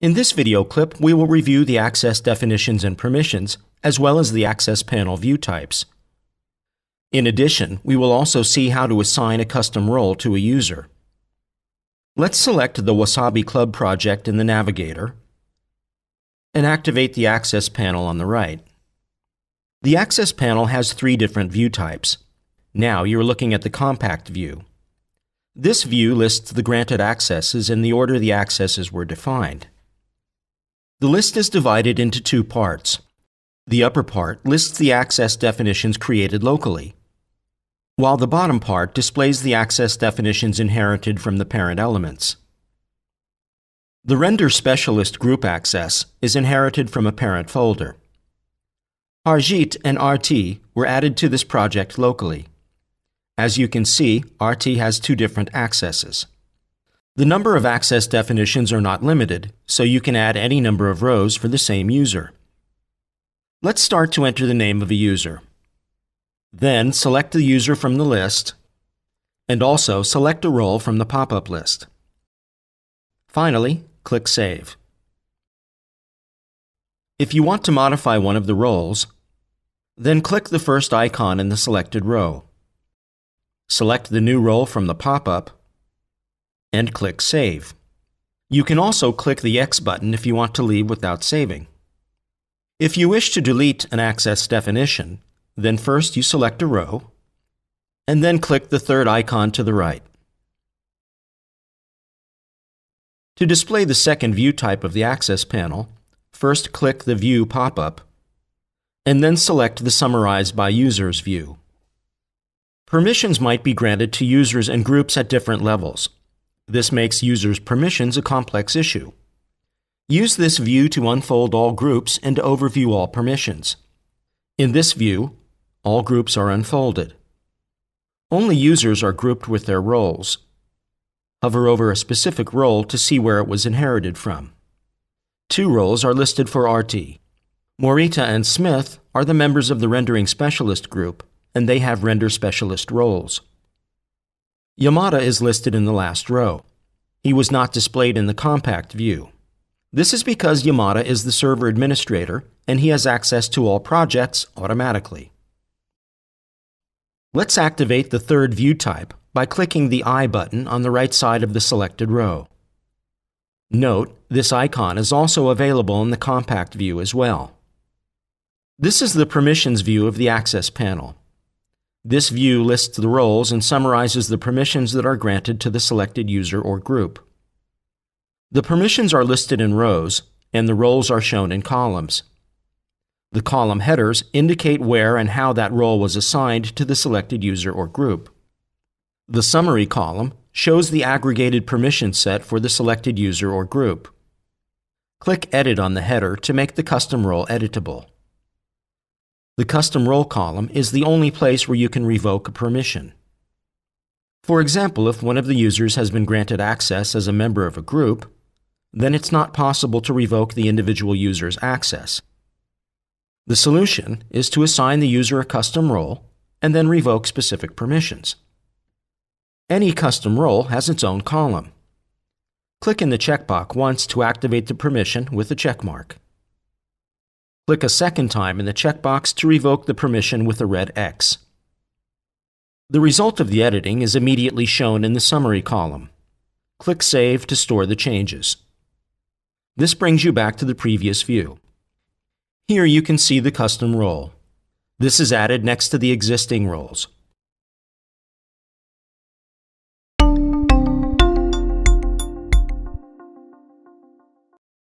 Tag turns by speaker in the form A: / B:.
A: In this video clip, we will review the access definitions and permissions, as well as the access panel view types. In addition, we will also see how to assign a custom role to a user. Let's select the Wasabi Club project in the Navigator and activate the Access panel on the right. The Access panel has three different view types. Now you're looking at the compact view. This view lists the granted accesses in the order the accesses were defined. The list is divided into two parts. The upper part lists the access definitions created locally, while the bottom part displays the access definitions inherited from the parent elements. The Render Specialist group access is inherited from a parent folder. Harjeet and RT were added to this project locally. As you can see, RT has two different accesses. The number of access definitions are not limited, so you can add any number of rows for the same user. Let's start to enter the name of a user. Then select the user from the list, and also select a role from the pop-up list. Finally, click Save. If you want to modify one of the roles, then click the first icon in the selected row. Select the new role from the pop-up and click Save. You can also click the X button if you want to leave without saving. If you wish to delete an access definition, then first you select a row, and then click the third icon to the right. To display the second view type of the Access panel, first click the View pop-up, and then select the Summarize by Users view. Permissions might be granted to users and groups at different levels. This makes users' permissions a complex issue. Use this view to unfold all groups and to overview all permissions. In this view, all groups are unfolded. Only users are grouped with their roles. Hover over a specific role to see where it was inherited from. Two roles are listed for RT. Morita and Smith are the members of the Rendering Specialist group, and they have Render Specialist roles. Yamada is listed in the last row. He was not displayed in the compact view. This is because Yamada is the server administrator and he has access to all projects automatically. Let's activate the third view type by clicking the I button on the right side of the selected row. Note, this icon is also available in the compact view as well. This is the permissions view of the Access panel. This view lists the roles and summarizes the permissions that are granted to the selected user or group. The permissions are listed in rows, and the roles are shown in columns. The column headers indicate where and how that role was assigned to the selected user or group. The summary column shows the aggregated permission set for the selected user or group. Click Edit on the header to make the custom role editable. The custom role column is the only place where you can revoke a permission. For example, if one of the users has been granted access as a member of a group, then it's not possible to revoke the individual user's access. The solution is to assign the user a custom role and then revoke specific permissions. Any custom role has its own column. Click in the checkbox once to activate the permission with a checkmark. Click a second time in the checkbox to revoke the permission with a red X. The result of the editing is immediately shown in the summary column. Click Save to store the changes. This brings you back to the previous view. Here you can see the custom role. This is added next to the existing roles.